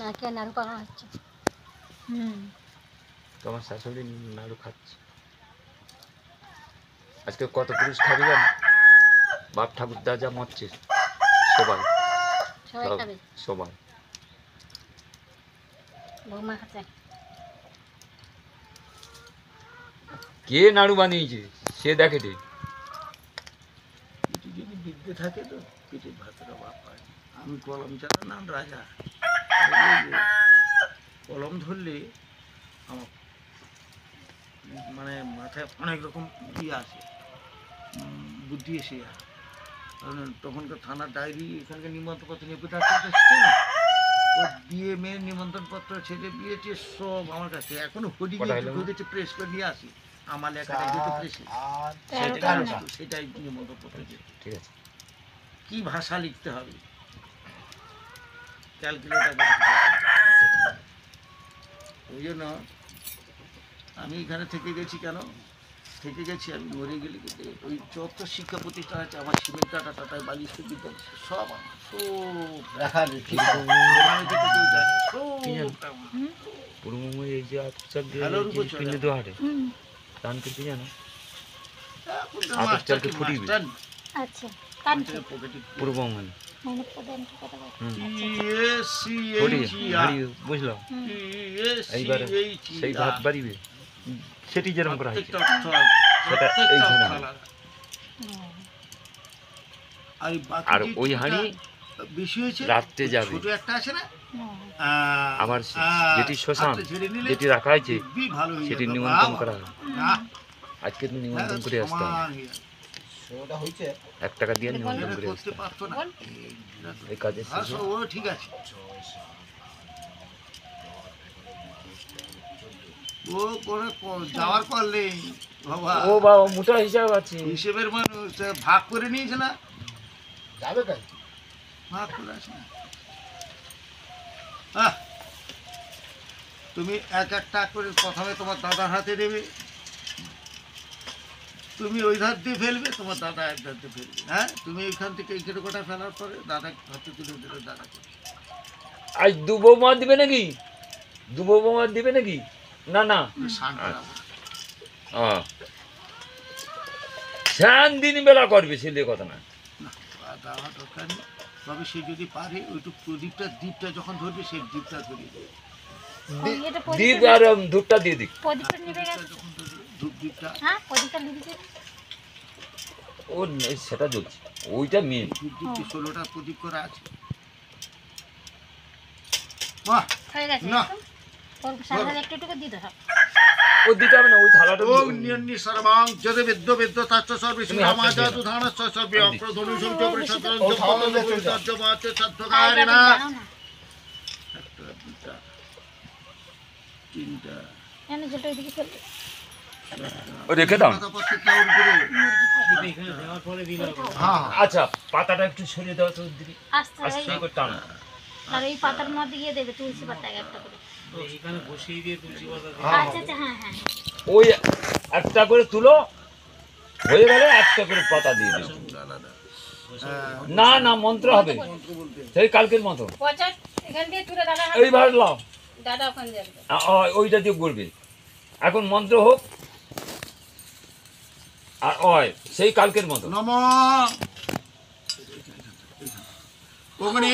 না নাড়ু করা হচ্ছে হুম। তোমার শাশুড়ি নাড়ু খাচ্ছে। আজকে কত পুরুষ খাবে জানো? বাপ ঠাকুর দা যা মরছে সবাই। সবাই সব- খাবে? সবাই। বৌমা খাচ্ছে? কে নাড়ু বানিয়েছে? সে দেখে রে পেটে যদি বিদ্যে থাকে তো ভাতের অভাব হয়। আমি কলম চালালাম রাজা। কলম ধরলে আমার মানে মাথায় অনেক রকম ইয়ে আসে। বুদ্ধি এসে যায়। কারণ তখনকার থানার ডায়েরি এখানকার নিমন্ত্রণপত্র নিয়ে কোথাও এসছে না। ও বিয়ে মেয়ের নিমন্ত্রণ পত্র ছেলে বিয়ে টিয়ে সব আমার কাছে। এখনও হরি কটা প্রেস করে নিয়ে আসি। আমার লেখাটা যেহেতু প্রেসে সেটাই নিমন্ত্রণ পত্র ঠিক আছে। কি ভাষা লিখতে হবে? ক্যালকুলেটার ওই জন্য আমি এখানে থেকে গেছি কেন থেকে গেছি আমি মরে গেলে কিন্তু ওই যত শিক্ষা প্রতিষ্ঠান আছে আমার সিমেন্ট টাটা টাটায় বালিশ বিদ্যালয় সব আমার সব রাখা আমার এদিকে না, কি জানো? সব আমার। এই যে আতচাল দিয়ে হ্যালো, এই যে রূপচর্চা। পিণ্ডে দোহারে হুম দান করতে জানো এখন তো আতপ মাস্টার চালকে কি ফুটিয়ে মাস্টার? আচ্ছা পূর্ব বঙ্গাল মানে এইবারে সেই ভাত বাড়িবে সেটি যেরকম করা হয়েছে সেটা এইখানে আর ওই হাঁড়ি বেশি হয়েছে রাত্রে যাবে। ছোট একটা আছে না হুম। আবার আহ, যেটি শ্মশান যেটি রাখা হয়েছে হয়ে সেটি নিমন্ত্রণ করা হয় আজকে তো নিমন্ত্রণ করে আসতে এক টাকা দিয়ে নিমন্ত্রণ করে করতে পারতো না। এই কাজের হ্যাঁ, ও ঠিক আছে। ও করে ক- যাওয়ার পর নেই বাবা। ও বাবা মোটা হিসাব আছে। হিসেবের মানুষ ভাগ করে নিয়েছে না? যাবে কাজ ভাগ করে আছে না? তুমি এক একটা করে প্রথমে তোমার দাদার হাতে দেবে। তুমি ওই ধার দিয়ে ফেলবে তোমার দাদা এক ধার দিয়ে ফেলবে। হ্যাঁ? তুমি ওইখান থেকে এই কেটে কটা ফেলার পরে দাদা হাতে তুলে দিলে দাদা করবে। আজ দু বৌমা দিবে নাকি? দু বৌমা দিবে নাকি? না না। স্যান দিন বেলা করবে ছেলে কথা না। দেওয়া দরকার নেই। তবে সে যদি পারে ওইটু প্রদীপটা দ্বীপটা যখন ধরবে সেই দ্বীপটা ধরিয়ে দেবে। দ্বীপ আর ধূপটা দিয়ে দিক। যখন হ্যাঁ ও সেটা জ্বলছে ওইটা মেন ধূপ ষোলোটা প্রদীপ করা আছে। বাহ! হয়ে গেছে না। ও দিতে হবে না ওই থালাটা ওম নিয়ন্নি সর্বাং যদে বেদ্য বেদ্য তাচ্চ সর্বে তুমি হাত সুরামা দিয়ে দাও। জাতু ধানস্য সর্বে আমি দিচ্ছি। অপ্রধনু সংচ পরিষদন ও খাওয়ানো জপতন দেখতে দাও। পরিচর্যবাচে আর সত্যকারে এটা না। দাও না। একটা দুটা তিনটা। এনে যেটা ওইদিকে ফেলবে ও রেখে দাও? আচ্ছা পাতাটা একটু সরিয়ে দাও তো দিদি আস্তে করে টানো আর এই পাতার মধ্যে গিয়ে দেবে তুলসী পাতা একটা করে। আচ্ছা আচ্ছা হ্যাঁ হ্যাঁ। ওই একটা করে তুলো হয়ে গেলে একটা করে পাতা দিয়ে দিও। না না মন্ত্র হবে। সেই কালকের মতো। পচা এখান দিয়ে তুলে দাদা এইবার লাও। ওইটা দিয়ে করবে। এখন মন্ত্র হোক আর অয় সেই কালকের মতো। নম। ওখানে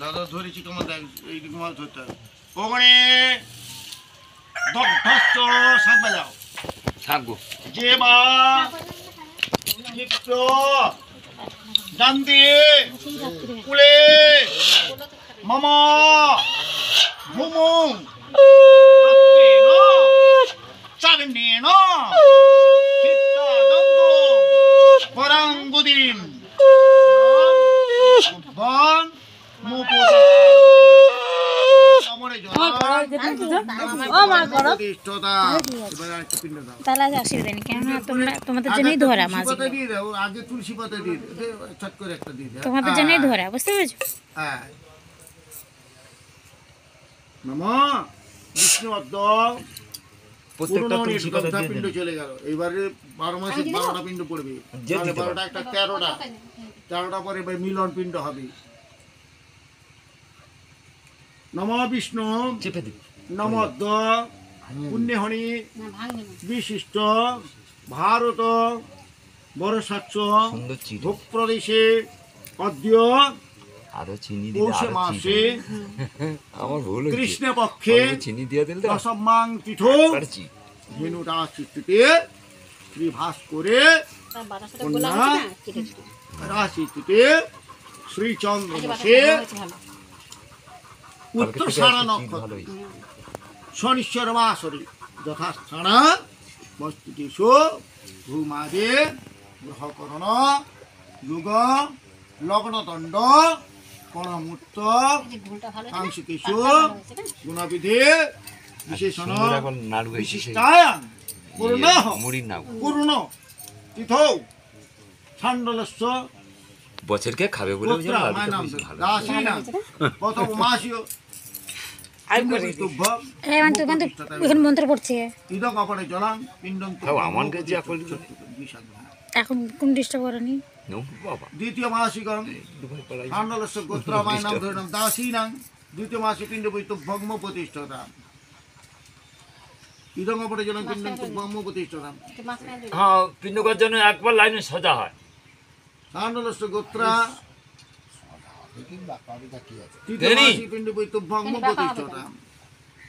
দাদা ধরেছি তোমার দেখ এইদিকে মাল ধরতে হবে। ওখানে দগ্ধস্ত শাক বাজাও থাকব যে কুলে মামা ভুমুং পিণ্ড দাও তাহলে আজ অসুবিধা নেই কেননা তোমরা তোমাদের জন্যই ধরা বুঝতে পেরেছ হ্যাঁ বিষ্ণু প্রত্যেকটা তুলসী পাতা দিয়ে পিণ্ড চলে গেল। এবারে বারো মাসে বারোটা পিণ্ড পড়বে। তাহলে বারোটা একটা তেরোটা। তেরোটা পরে এবার মিলন পিণ্ড হবে। নম বিষ্ণু চেপে দিবি নমদ্দ পুণ্যহণি না ভাঙবে না। বিশিষ্ট ভারত সুন্দর চিনি ভোগ প্রদেশে অদ্য আরও চিনি দিলে পৌষে আরও মাসে চিনি আমার ভুল হয়েছে। কৃষ্ণ পক্ষে অল্প চিনি দিয়ে দিল তো দশমাং তিথ। পারছি। ধেনু রাশিতে শ্রী ভাস্করে কন্যা। গোলা হচ্ছে না কেটে দিতে রাশিতে শ্রীচন্দ্র এই যে বসে বাতাসটা হয়েছে ভালো। কালকে উত্তর সারা নক্ষত্র। শনিশ্বর মাসরে যথাস্থানা বস্তুতেষু ভূমাদে গ্রহকরণ যুগ লগ্নদণ্ড গুণবিধে বিশেষণ পূর্ণ তীর্থ বছরকে খাবে বলে এখানে মন্ত্র পড়ছে। হ্যাঁ। এখন কোন ডিস্টার্ব করেনি দ্বিতীয় পালাই ছাণ্ডলস্য গোত্রমায় নাম ধরিণম দাসীনাং। দ্বিতীয় মাসে পিণ্ড বৈত ভগ্ম প্রতিষ্ঠতা। ইদং অপরে জলাং পিণ্ডং ভগ্ম প্রতিষ্ঠতা। হ্যাঁ পিণ্ডকার জন্য একবার লাইনে সোজা হয়। ছাণ্ডলস্য গোত্রা তৃতীয় পিণ্ড বৈত ভগ্ম প্রতিষ্ঠতা।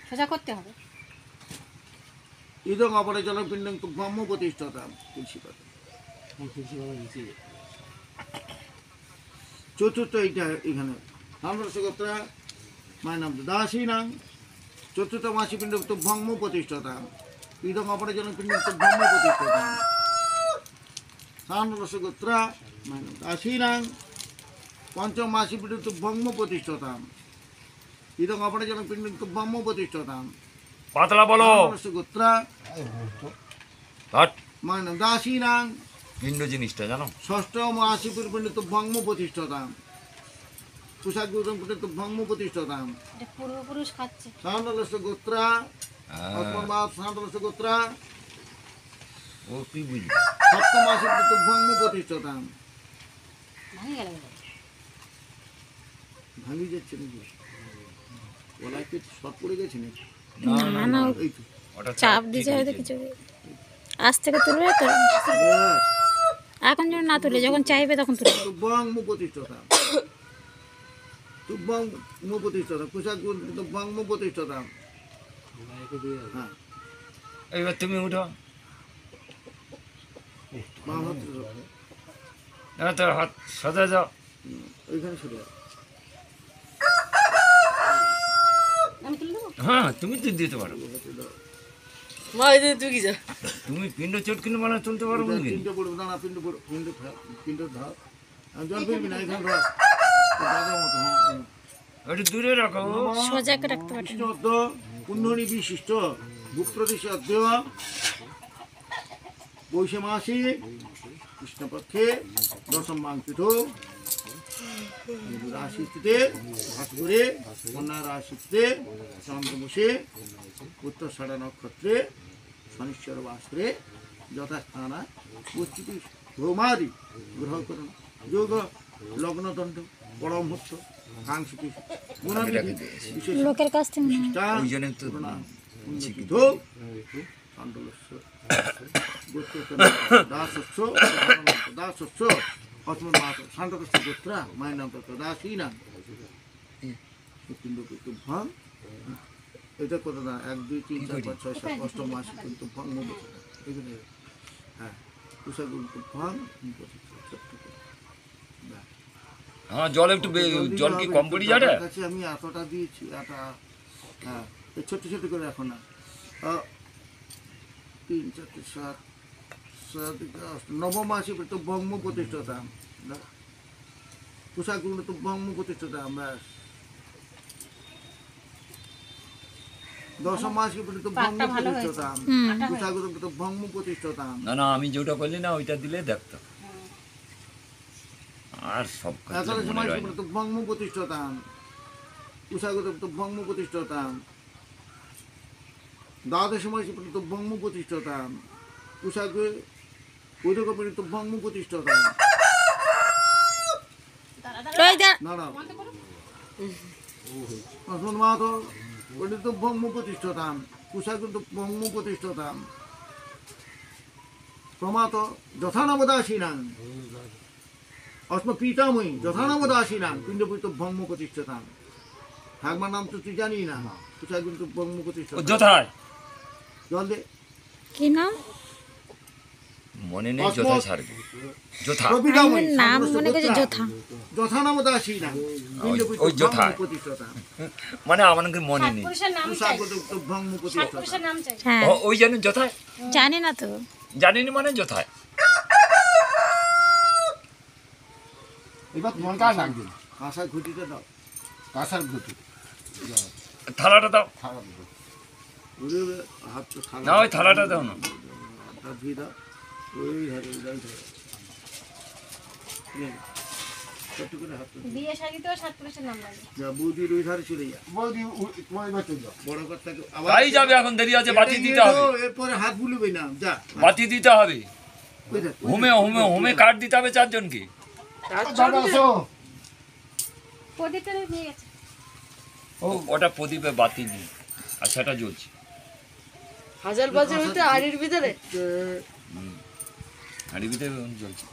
সোজা করতে হবে। ইদং অপরে জলাং পিণ্ডং ভগ্ম প্রতিষ্ঠতা। তুলসী পাতা। চতুর্থ এইটা এখানে। ছাণ্ডলস্য গোত্রা মায়ের নাম দাসীনাং চতুর্থ মাসি পিণ্ড তো ভঙ্গ প্রতিষ্ঠাতা। ইদং অপরে জন পিণ্ড তো ভঙ্গ প্রতিষ্ঠাতা সান্ডরস গোত্রা মানে দাসীনাং পঞ্চম মাসি পিণ্ড তো ভঙ্গ প্রতিষ্ঠাতা। ইদং অপরে জন পিণ্ড তো ভঙ্গ প্রতিষ্ঠাতা। পাতলা বলো। সান্ডরস গোত্রা হট মানে দাসীনাং পিণ্ড জিনিসটা জানো? ষষ্ঠ মাসি পিণ্ড তো ভঙ্গ প্রতিষ্ঠাতা। পোশাক পিণ্ড তো ভঙ্গ প্রতিষ্ঠাতা। এটা পূর্বপুরুষ খাচ্ছে। গোত্রা হ্যাঁ, গোত্রা। ও তুই বুঝবি সপ্তম তো ভঙ্গ প্রতিষ্ঠাতা। ভাঙে ভাঙি যাচ্ছে নাকি? গলায় কি শর্ট পড়ে গেছে নাকি? না চাপ দিয়েছে হয়তো কিছু। আজ থেকে তুলবে তো? এখন যেন না তুলে যখন চাইবে তখন তুলবে তো বঙ্গ প্রতিষ্ঠাতা তো বঙ্গ প্রতিষ্ঠাতা পোশাক তো বঙ্গ প্রতিষ্ঠাতা হ্যাঁ। এবার তুমি উঠো। বাম হাত ধরো। এবার তোর হাত সোজা যাও। ওইখানে সরে যাও। আমি তুলে দেবো? হ্যাঁ তুমি তো দিতে পারো। হাতে দাও। তুমি পিণ্ড চটকিনে মানে তুলতে পারো ওইটা বুঝলি পিণ্ড পড়বে দাঁড়া পিণ্ড পড়ো পিণ্ড পিণ্ড ধর। আর জল ফিরবি না এখানে ধর। মতো হ্যাঁ। ওটা দূরে রাখো। সোজা করে রাখতে পারবে কৃষ্ণদ্য কুণ্ডলী বিশিষ্ট ভূপ্রদেশে অদ্য বৈশে মাসে কৃষ্ণপক্ষে দশম মাংপিঠ। রাশিতে ভাস্করে কন্যা রাশিতে চন্দ্র বসে উত্তর সাড়া নক্ষত্রে শনিশ্বর বাস্ত্রে যথাস্থানা উপস্থিতি ভৌমাদি গ্রহ করুন যোগ লগ্নদণ্ড কাঙ্ক্ষিত গুণাবিধি বিশেষ লোকের কাছ থেকে না। বিশিষ্টা ওই জন্য তো করুণা উন্নতিধ চণ্ডলস্য গোত্রোত্তর দাসস্য দাসস্য অস্মৎ মাত শান্তকস্য গোত্রা মায়ের নাম তত্ত্ব দাসীনাম কিন্তু তুভ্যাং এটা কত না এক দুই তিন চার পাঁচ ছয় সাত মাস কিন্তু এগুলো হ্যাঁ কুশাল তুভ্যাং হ্যাঁ জল একটু জল কি কম পড়ি যাবে? কাছে আমি এতটা দিয়েছি এটা হ্যাঁ ছোট ছোট করে এখন না। তিন চারটে সাত আট, নবম মাসে তো বঙ্গ প্রতিষ্ঠাতা পোশাকগুলো তো বঙ্গ প্রতিষ্ঠাতা। আমরা না না আমি যেটা করলি না ওইটা দিলে আর সব ক্ষেত্রে একাদশ মনে মাসে রয় না। তো বঙ্গ প্রতিষ্ঠাতা তো বঙ্গ প্রতিষ্ঠাতা। দ্বাদশ মাসে তো বঙ্গ প্রতিষ্ঠাতা। পোশাকে উদক তো বঙ্গ প্রতিষ্ঠাতা ওই না না অসমান মাহাতো ওটা তো ব্রহ্ম প্রতিষ্ঠাতাম কুষায় কিন্তু ব্রহ্ম প্রতিষ্ঠাতাম প্রমাত যথানবদাসীনাং অস্ম পিতাময়ী যথানবদাসীনাং পিণ্ডপুরিত ব্রহ্ম প্রতিষ্ঠাতাম ঠাকমার নাম তো তুই জানি না কুষায় কিন্তু জল দে কি নাম? মনে নেই যথা। ছাড়বে যথা নাম মনে করছে যোথা। যথানবদাসীনাং পিণ্ডপুরিত ওই যথা। মানে আমাকে মনে নেই। নাম নাম হ্যাঁ। ওই জানেন যথায় জানি না তো। জানেনি মানে এবার তোমার ঘুটিতে দাও। কাঁসার ঘুটি। থালাটা দাও। খারাপ ঘুটি। ওরে ওরে, হাত তো থালা। না ওই থালাটা দাও না। দাও। ওই হাতে ওই দাও ধরে। ঠিক আছে? একটু করে হাত তো- সাত পুরুষের নাম লাগে। যা বৌদির ওই ধারে চলে যা। বৌদি তোমার এবার চলে যাও বড় কর্তাকে তাই যাবে এখন দেরি আছে বাতি দিতে হবে। এরপরে হাত বুলবে না যা। বাতি দিতে হবে। ওই দেখ, ওই হোমে হোমে হোমে কার্ড দিতে হবে চারজনকে। দাদা নিয়ে গেছে। ও- ওটা প্রদীপে বাতি নেই আর সেটা জ্বলছে। হাজার বছর হইতে আড়ির ভিতরে যে, হাড়ি ভিতরে জ্বলছে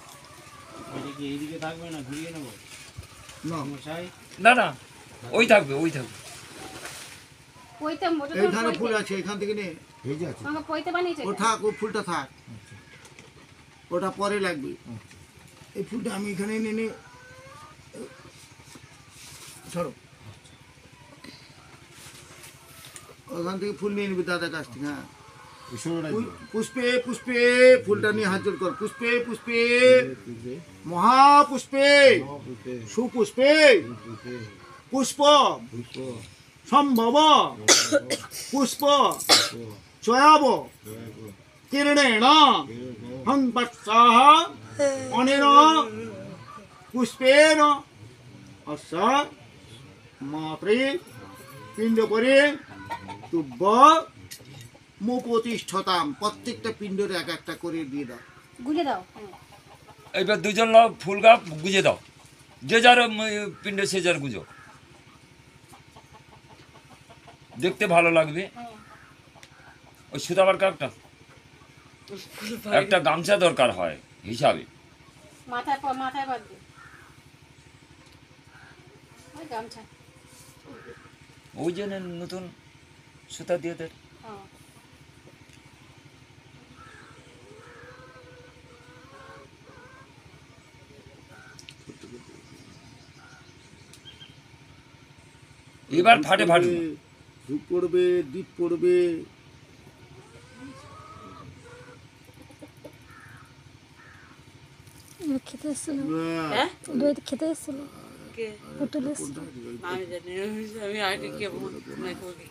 না, না। না ওই থাকবে ওই থাকবে। পইতে মোটা এইখানে ফুল আছে এখান থেকে নে। ভেজে আছে। আমাকে পইতে বানিয়েছে ও থাক ও ফুলটা থাক। ওটা পরে লাগবে। এই ফুলটা আমি এখানে এনে নে। ধরো ওখান থেকে ফুল নিয়ে নিবি দাদার কাছ থেকে হ্যাঁ। পুষ্পে পুষ্পে ফুলটা নিয়ে হাত জোর কর পুষ্পে পুষ্পে মহাপুষ্পে সুপুষ্পে পুষ্প সম্ভব পুষ্প চয়াব কিরণেন হংপৎসাহ অনেন পুষ্পেন অস মাত্রে পিণ্ডপরে তুব্য মুপতিষ্ঠতাম প্রত্যেকটা পিণ্ডের এক একটা করে দিয়ে দাও। গুজে দাও। এইবার দুজন লোক ফুল গাছ গুজে দাও। যে যার পিণ্ডে সে যার গুজো। দেখতে ভালো লাগবে। ওই সুতাবার একটা। একটা গামছা দরকার হয় হিসাবে। মাথায় মাথায় বাঁধবে ওই গামছা। ওই জন্য নতুন সুতা দিয়ে দেয় এবার ফাটে ফাটে ধূপ পড়বে দীপ পড়বে। খেতে এসেছিল। হ্যাঁ, খেতে এসেছিল। আমি জানি আমি আগে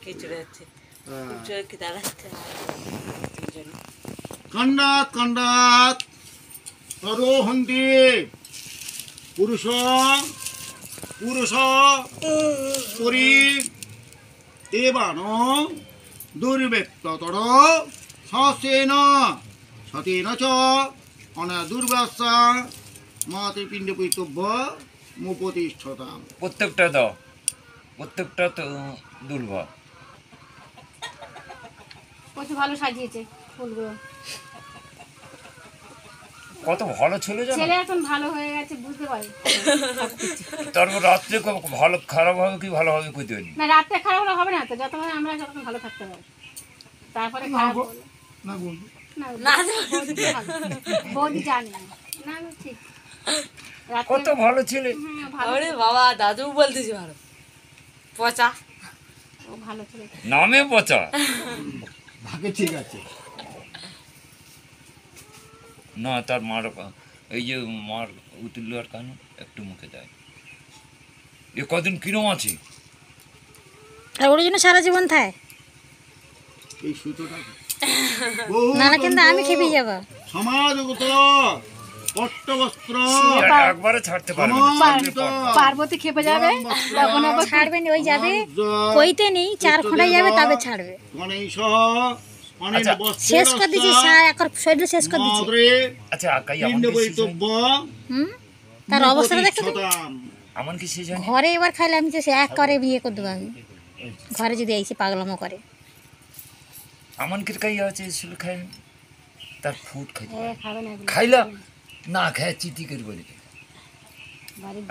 কে চলে যাচ্ছে। চলে দাঁড়াচ্ছে কান্ডাত পুরুষ পুরুষ পরি এবান দুর্বেক্ততর সসেন সতেন চ অনাদুর্বাসা মাতে পিণ্ড পৈতব্য মুপতিষ্ঠতাম প্রত্যেকটা দাও। প্রত্যেকটা তো দুর্বল। কত ভালো সাজিয়েছে ফুলগুলো। কত ভালো ছিল জানো? ছেলে এখন ভালো হয়ে গেছে বুঝতে পারি। তারপর রাত্রে ভালো খারাপ হবে কি ভালো হবে কইতে পারি না রাতে খারাপ হলে হবে না তো যতক্ষণ আমরা যতক্ষণ ভালো থাকতে পারি তারপরে খারাপ। না বলব না বৌদি জানে। না না, ঠিক। কত ভালো ছেলে। আরে বাবা দাদু বলতেছি ভালো। পচা। ও ভালো ছিল। নামে পচা। ভাগে ঠিক আছে। না তার মার এই যে মার উতুল্ল আর কেন একটু মুখে দেয়। এ কদিন কিরম আছে? আর ওর জন্য সারা জীবন থাকে এই সুতোটা না না কিন্তু আমি খেপে যাব। পর- পার্বতী খেপে যাবে তখন আবার ছাড়বে না ওই যাবে। কইতে নেই চার খোঁড়া যাবে তবে ছাড়বে। গণেশ শেষ করে দিছি এখন শরীর শেষ করে দিছি। আচ্ছা শেষে- বৈতব্য হুম? তার অবস্থাটা দেখতে তো? আমার কি জানে ঘরে এবার খাইলে আমি তো সে এক করে বিয়ে করে দেবো আমি। ঘরে যদি এসে পাগলামো করে। আমার কি কাই আছে ছিল খাই? তার ফুট খাই। খাইলা না খায় চিতি করে বলে।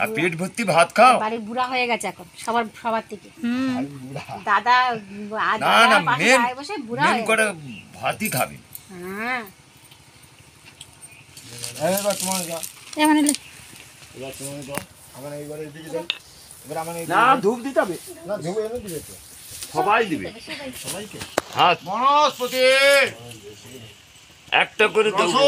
আর পেট ভর্তি ভাত খাও? বাড়ির বুড়া হয়ে গেছে এখন সবার সবার থেকে। দাদা না না মেন বুড়া মেন করে ভাতই খাবে। হ্যাঁ। এবার তোমার দাও এমন এবার তোমার দাও আমার এইবারে এদিকে দাও এবার আমার না ধূপ দিতে হবে। না ধুবো এনে দিবে তো। সবাই দিবে। সবাইকে। হ্যাঁ বনস্পতি একটা করে দেবো